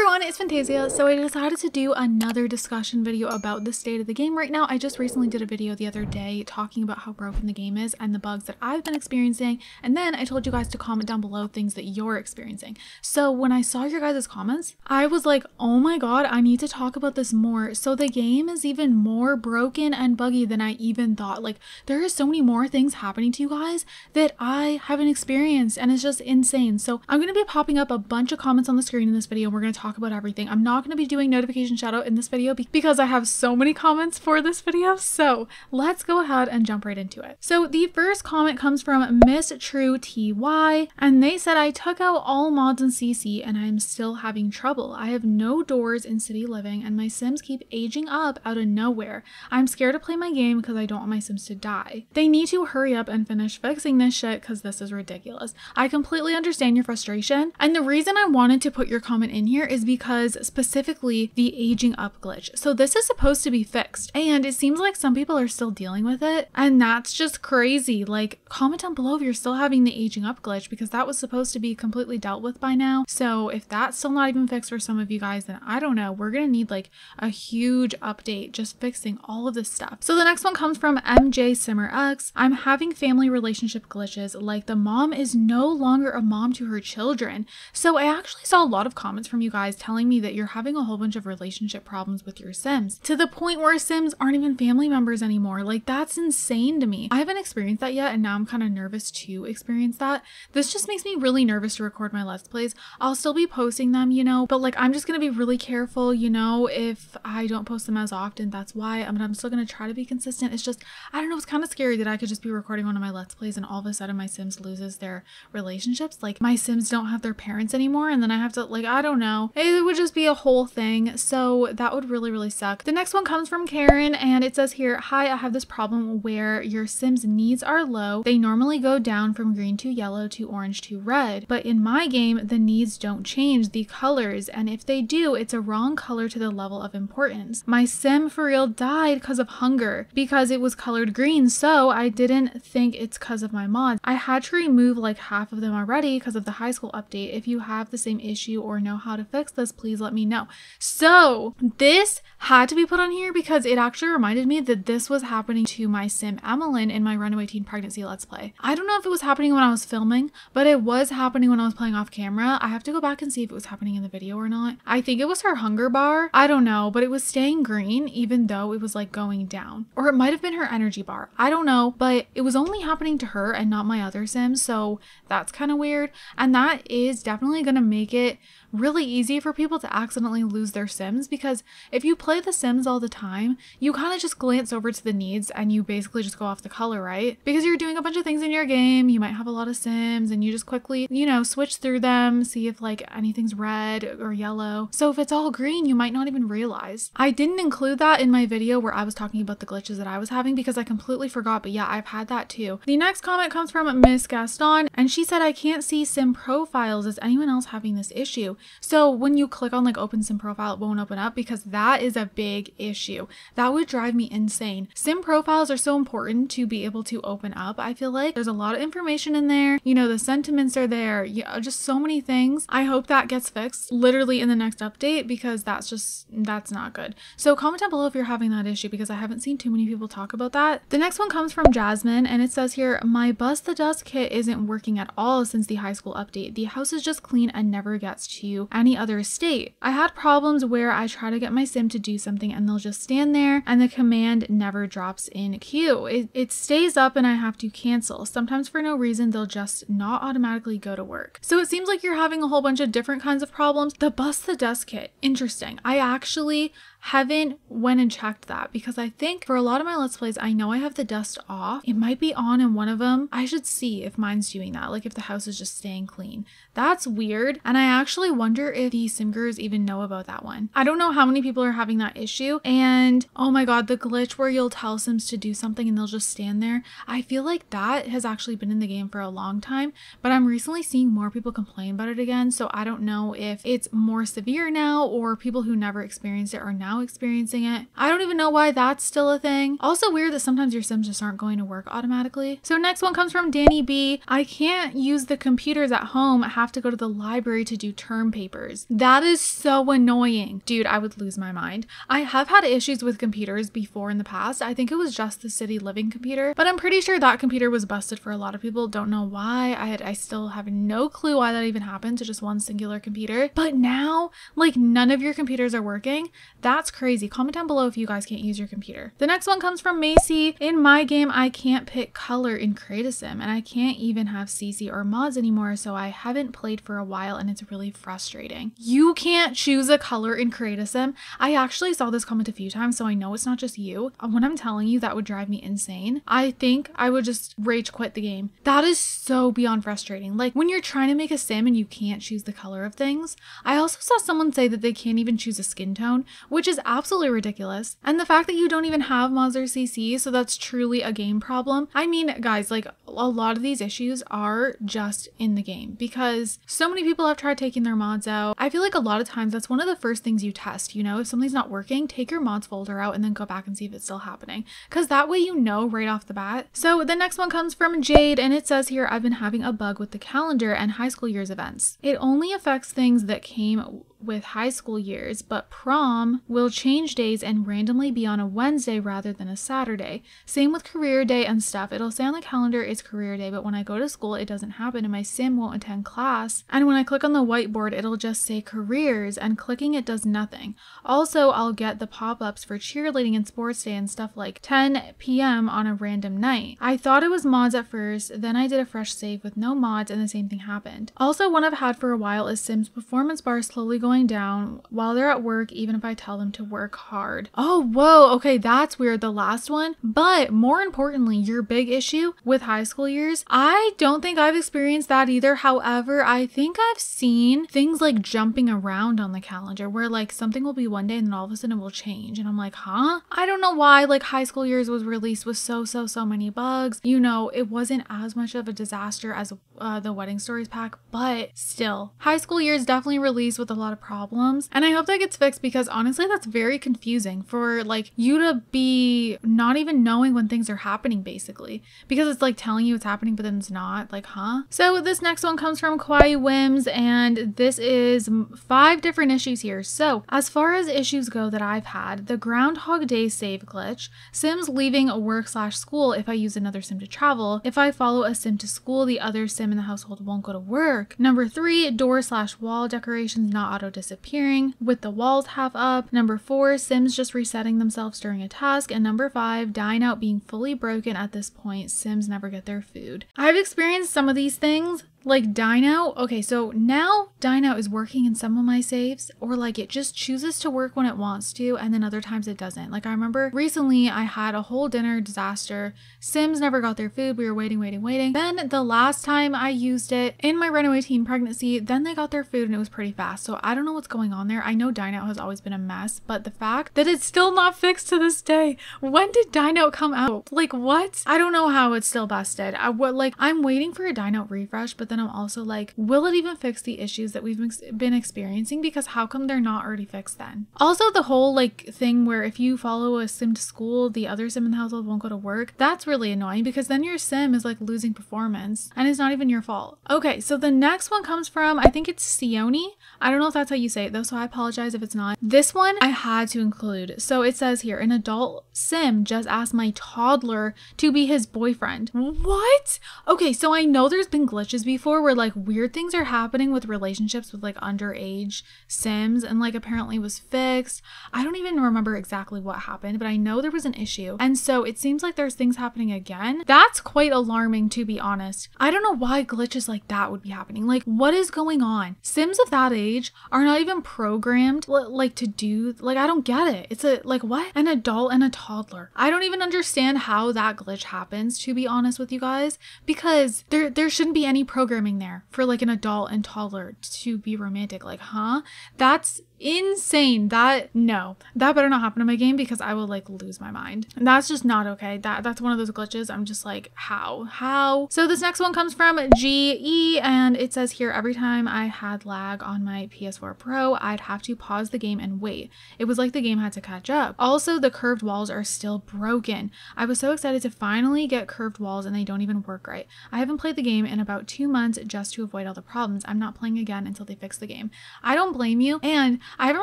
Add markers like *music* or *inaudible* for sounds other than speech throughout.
everyone, it's Fantayzia. So I decided to do another discussion video about the state of the game right now. I just recently did a video the other day talking about how broken the game is and the bugs that I've been experiencing. And then I told you guys to comment down below things that you're experiencing. So when I saw your guys' comments, I was like, oh my god, I need to talk about this more. So the game is even more broken and buggy than I even thought. Like there are so many more things happening to you guys that I haven't experienced and it's just insane. So I'm going to be popping up a bunch of comments on the screen in this video. And We're going to talk about everything. I'm not going to be doing notification shout out in this video because I have so many comments for this video. So let's go ahead and jump right into it. So the first comment comes from Miss True TY and they said I took out all mods in CC and I'm still having trouble. I have no doors in city living and my sims keep aging up out of nowhere. I'm scared to play my game because I don't want my sims to die. They need to hurry up and finish fixing this shit because this is ridiculous. I completely understand your frustration and the reason I wanted to put your comment in here here is because specifically the aging up glitch. So this is supposed to be fixed and it seems like some people are still dealing with it and that's just crazy. Like comment down below if you're still having the aging up glitch because that was supposed to be completely dealt with by now. So if that's still not even fixed for some of you guys, then I don't know. We're gonna need like a huge update just fixing all of this stuff. So the next one comes from MJ Simmer X. I'm having family relationship glitches like the mom is no longer a mom to her children. So I actually saw a lot of comments from you you guys telling me that you're having a whole bunch of relationship problems with your Sims to the point where Sims aren't even family members anymore. Like, that's insane to me. I haven't experienced that yet, and now I'm kind of nervous to experience that. This just makes me really nervous to record my Let's Plays. I'll still be posting them, you know, but like, I'm just gonna be really careful, you know, if I don't post them as often. That's why um, I mean, I'm still gonna try to be consistent. It's just, I don't know, it's kind of scary that I could just be recording one of my Let's Plays and all of a sudden my Sims loses their relationships. Like, my Sims don't have their parents anymore, and then I have to, like, I don't know. It would just be a whole thing. So that would really, really suck. The next one comes from Karen and it says here, Hi, I have this problem where your Sims needs are low. They normally go down from green to yellow to orange to red. But in my game, the needs don't change the colors. And if they do, it's a wrong color to the level of importance. My Sim for real died because of hunger because it was colored green. So I didn't think it's because of my mods. I had to remove like half of them already because of the high school update. If you have the same issue or know how to fix this, please let me know. So this had to be put on here because it actually reminded me that this was happening to my sim Emmeline in my Runaway Teen Pregnancy Let's Play. I don't know if it was happening when I was filming, but it was happening when I was playing off camera. I have to go back and see if it was happening in the video or not. I think it was her hunger bar. I don't know, but it was staying green even though it was like going down. Or it might have been her energy bar. I don't know, but it was only happening to her and not my other sims, so that's kind of weird. And that is definitely going to make it really easy for people to accidentally lose their Sims because if you play The Sims all the time, you kind of just glance over to the needs and you basically just go off the color, right? Because you're doing a bunch of things in your game, you might have a lot of Sims and you just quickly, you know, switch through them, see if like anything's red or yellow. So if it's all green, you might not even realize. I didn't include that in my video where I was talking about the glitches that I was having because I completely forgot, but yeah, I've had that too. The next comment comes from Miss Gaston and she said, I can't see Sim profiles. Is anyone else having this issue? So when you click on like open sim profile, it won't open up because that is a big issue. That would drive me insane. Sim profiles are so important to be able to open up. I feel like there's a lot of information in there. You know, the sentiments are there. Yeah, uh, just so many things. I hope that gets fixed literally in the next update because that's just, that's not good. So comment down below if you're having that issue because I haven't seen too many people talk about that. The next one comes from Jasmine and it says here, my Bust the Dust kit isn't working at all since the high school update. The house is just clean and never gets to you. any other state. I had problems where I try to get my sim to do something and they'll just stand there and the command never drops in queue. It, it stays up and I have to cancel. Sometimes for no reason, they'll just not automatically go to work. So it seems like you're having a whole bunch of different kinds of problems. The bust the dust kit, interesting. I actually haven't went and checked that because I think for a lot of my Let's Plays, I know I have the dust off. It might be on in one of them. I should see if mine's doing that, like if the house is just staying clean. That's weird. And I actually wonder if the SimGurus even know about that one. I don't know how many people are having that issue. And oh my God, the glitch where you'll tell Sims to do something and they'll just stand there. I feel like that has actually been in the game for a long time, but I'm recently seeing more people complain about it again. So I don't know if it's more severe now or people who never experienced it are now experiencing it. I don't even know why that's still a thing. Also weird that sometimes your Sims just aren't going to work automatically. So next one comes from Danny B. I can't use the computers at home. I have to go to the library to do term papers. That is so annoying. Dude, I would lose my mind. I have had issues with computers before in the past. I think it was just the city living computer, but I'm pretty sure that computer was busted for a lot of people. Don't know why. I had I still have no clue why that even happened to just one singular computer. But now, like none of your computers are working. That's crazy. Comment down below if you guys can't use your computer. The next one comes from Macy. In my game, I can't pick color in Create-A-Sim and I can't even have CC or mods anymore, so I haven't played for a while and it's really frustrating. You can't choose a color in Create-A-Sim. I actually saw this comment a few times, so I know it's not just you. Uh, when I'm telling you, that would drive me insane. I think I would just rage quit the game. That is so beyond frustrating. Like when you're trying to make a sim and you can't choose the color of things. I also saw someone say that they can't even choose a skin tone, which is absolutely ridiculous. And the fact that you don't even have or CC, so that's truly a game problem. I mean, guys, like a lot of these issues are just in the game because so many people have tried taking their mods out. I feel like a lot of times that's one of the first things you test, you know, if something's not working, take your mods folder out and then go back and see if it's still happening because that way you know right off the bat. So the next one comes from Jade and it says here, I've been having a bug with the calendar and high school years events. It only affects things that came with high school years, but prom will change days and randomly be on a Wednesday rather than a Saturday. Same with career day and stuff. It'll say on the calendar it's career day, but when I go to school, it doesn't happen and my sim won't attend class. And when I click on the whiteboard, it'll just say careers and clicking it does nothing. Also, I'll get the pop ups for cheerleading and sports day and stuff like 10 p.m. on a random night. I thought it was mods at first, then I did a fresh save with no mods and the same thing happened. Also, one I've had for a while is Sim's performance bar slowly going going down while they're at work, even if I tell them to work hard. Oh, whoa. Okay, that's weird. The last one. But more importantly, your big issue with high school years, I don't think I've experienced that either. However, I think I've seen things like jumping around on the calendar where like something will be one day and then all of a sudden it will change. And I'm like, huh? I don't know why like high school years was released with so, so, so many bugs. You know, it wasn't as much of a disaster as uh, the wedding stories pack, but still, high school years definitely released with a lot of problems. And I hope that gets fixed because honestly, that's very confusing for like you to be not even knowing when things are happening basically because it's like telling you it's happening, but then it's not. Like, huh? So this next one comes from Kawaii Whims and this is five different issues here. So as far as issues go that I've had, the Groundhog Day save glitch, Sims leaving work slash school if I use another sim to travel. If I follow a sim to school, the other sim in the household won't go to work. Number three, door slash wall decorations not auto disappearing with the walls half up. Number four, Sims just resetting themselves during a task. And number five, dine out being fully broken at this point. Sims never get their food. I've experienced some of these things like Dine Out, okay, so now Dine Out is working in some of my saves, or like it just chooses to work when it wants to, and then other times it doesn't. Like I remember recently I had a whole dinner disaster. Sims never got their food. We were waiting, waiting, waiting. Then the last time I used it in my runaway teen pregnancy, then they got their food and it was pretty fast. So I don't know what's going on there. I know Dine Out has always been a mess, but the fact that it's still not fixed to this day. When did Dine Out come out? Like what? I don't know how it's still busted. I what like I'm waiting for a Dine Out refresh, but then I'm also like, will it even fix the issues that we've been experiencing? Because how come they're not already fixed then? Also, the whole like thing where if you follow a sim to school, the other sim in the household won't go to work, that's really annoying because then your sim is like losing performance and it's not even your fault. Okay, so the next one comes from, I think it's Sione. I don't know if that's how you say it though, so I apologize if it's not. This one I had to include. So it says here, an adult sim just asked my toddler to be his boyfriend. What? Okay, so I know there's been glitches before where like weird things are happening with relationships with like underage sims and like apparently was fixed. I don't even remember exactly what happened, but I know there was an issue. And so it seems like there's things happening again. That's quite alarming to be honest. I don't know why glitches like that would be happening. Like what is going on? Sims of that age are not even programmed like to do like I don't get it. It's a like what? An adult and a toddler. I don't even understand how that glitch happens to be honest with you guys because there there shouldn't be any programming there for like an adult and toddler to be romantic. Like, huh? That's insane. That no, that better not happen in my game because I will like lose my mind. And that's just not okay. That that's one of those glitches. I'm just like, how? How? So this next one comes from GE and it says here every time I had lag on my PS4 Pro, I'd have to pause the game and wait. It was like the game had to catch up. Also, the curved walls are still broken. I was so excited to finally get curved walls and they don't even work right. I haven't played the game in about two months just to avoid all the problems. I'm not playing again until they fix the game. I don't blame you. And I haven't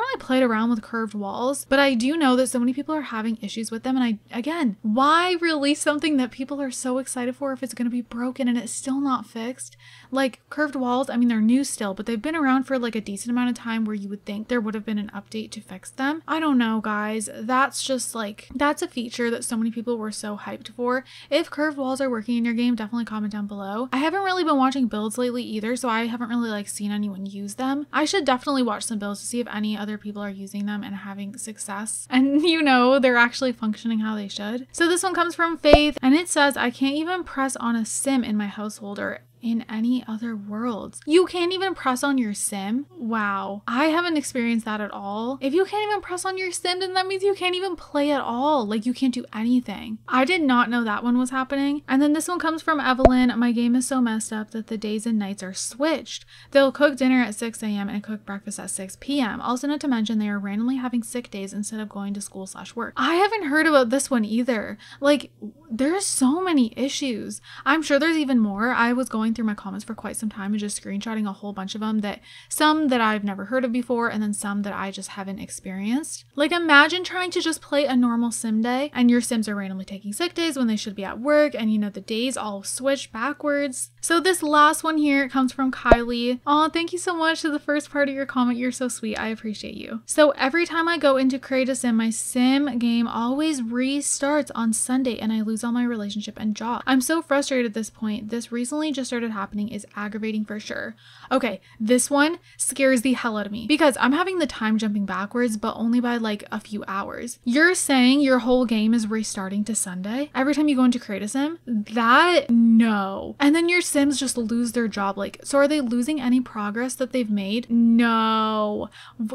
really played around with curved walls, but I do know that so many people are having issues with them. And I, again, why release something that people are so excited for if it's going to be broken and it's still not fixed? Like curved walls, I mean, they're new still, but they've been around for like a decent amount of time where you would think there would have been an update to fix them. I don't know, guys. That's just like, that's a feature that so many people were so hyped for. If curved walls are working in your game, definitely comment down below. I haven't really been watching builds lately either, so I haven't really like seen anyone use them. I should definitely watch some builds to see if any other people are using them and having success. And *laughs* you know, they're actually functioning how they should. So this one comes from Faith and it says, I can't even press on a sim in my household or in any other worlds. You can't even press on your sim. Wow. I haven't experienced that at all. If you can't even press on your sim, then that means you can't even play at all. Like you can't do anything. I did not know that one was happening. And then this one comes from Evelyn. My game is so messed up that the days and nights are switched. They'll cook dinner at 6 a.m. and cook breakfast at 6 p.m. Also not to mention they are randomly having sick days instead of going to school slash work. I haven't heard about this one either. Like there's so many issues. I'm sure there's even more. I was going through my comments for quite some time and just screenshotting a whole bunch of them that some that I've never heard of before and then some that I just haven't experienced. Like imagine trying to just play a normal sim day and your sims are randomly taking sick days when they should be at work and you know the days all switch backwards. So this last one here comes from Kylie. Oh, thank you so much to the first part of your comment. You're so sweet. I appreciate you. So every time I go into create a sim, my sim game always restarts on Sunday and I lose all my relationship and job. I'm so frustrated at this point. This recently just started happening is aggravating for sure. Okay, this one scares the hell out of me because I'm having the time jumping backwards, but only by like a few hours. You're saying your whole game is restarting to Sunday every time you go into create a sim? That no. And then your sims just lose their job. Like, so are they losing any progress that they've made? No.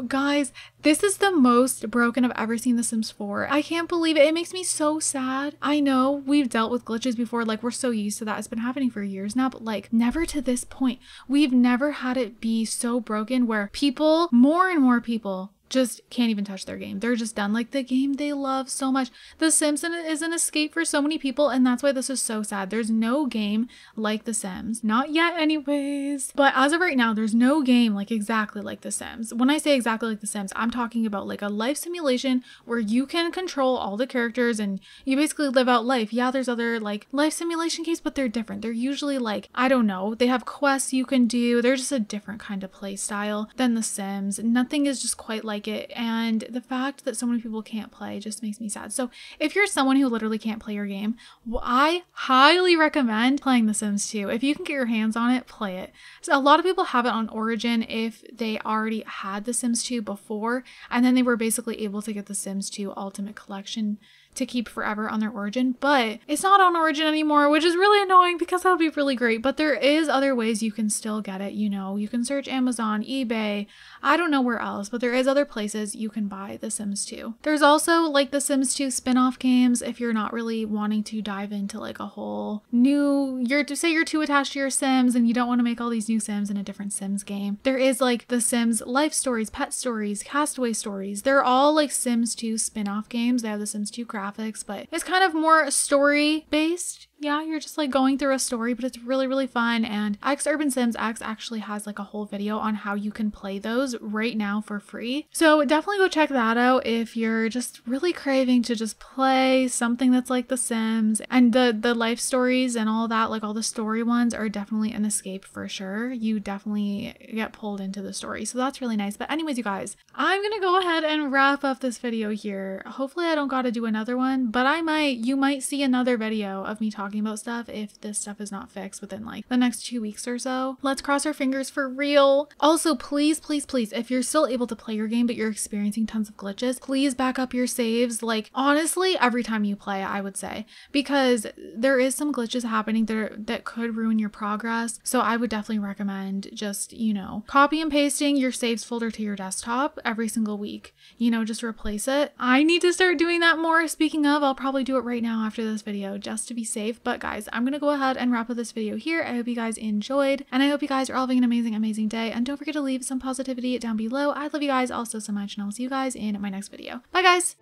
Guys, this is the most broken I've ever seen The Sims 4. I can't believe it. It makes me so sad. I know we've dealt with glitches before, like we're so used to that. It's been happening for years now, but like never to this point. We've never had it be so broken where people, more and more people, just can't even touch their game. They're just done. Like the game they love so much. The Sims is an escape for so many people, and that's why this is so sad. There's no game like The Sims. Not yet, anyways. But as of right now, there's no game like exactly like The Sims. When I say exactly like The Sims, I'm talking about like a life simulation where you can control all the characters and you basically live out life. Yeah, there's other like life simulation games, but they're different. They're usually like, I don't know, they have quests you can do. They're just a different kind of play style than The Sims. Nothing is just quite like like it. And the fact that so many people can't play just makes me sad. So if you're someone who literally can't play your game, I highly recommend playing The Sims 2. If you can get your hands on it, play it. So a lot of people have it on Origin if they already had The Sims 2 before, and then they were basically able to get The Sims 2 Ultimate Collection to keep forever on their origin, but it's not on origin anymore, which is really annoying because that would be really great. But there is other ways you can still get it. You know, you can search Amazon, eBay, I don't know where else, but there is other places you can buy The Sims 2. There's also like The Sims 2 spin-off games if you're not really wanting to dive into like a whole new you're to say you're too attached to your Sims and you don't want to make all these new Sims in a different Sims game. There is like The Sims life stories, pet stories, castaway stories. They're all like Sims 2 spin-off games. They have The Sims 2 graphics, but it's kind of more story based yeah, you're just like going through a story, but it's really, really fun. And X Urban Sims X actually has like a whole video on how you can play those right now for free. So definitely go check that out if you're just really craving to just play something that's like The Sims. And the the life stories and all that, like all the story ones are definitely an escape for sure. You definitely get pulled into the story. So that's really nice. But anyways, you guys, I'm gonna go ahead and wrap up this video here. Hopefully I don't gotta do another one, but I might, you might see another video of me talking talking about stuff if this stuff is not fixed within like the next two weeks or so. Let's cross our fingers for real. Also, please, please, please, if you're still able to play your game but you're experiencing tons of glitches, please back up your saves. Like honestly, every time you play, I would say, because there is some glitches happening that that could ruin your progress. So I would definitely recommend just, you know, copy and pasting your saves folder to your desktop every single week. You know, just replace it. I need to start doing that more. Speaking of, I'll probably do it right now after this video just to be safe. But guys, I'm to go ahead and wrap up this video here. I hope you guys enjoyed and I hope you guys are all having an amazing, amazing day. And don't forget to leave some positivity down below. I love you guys also so much and I'll see you guys in my next video. Bye guys!